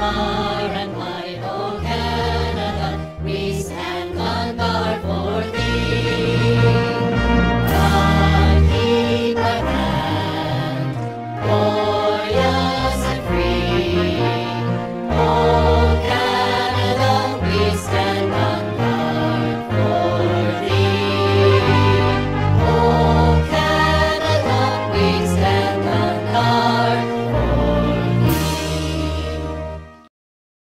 Oh.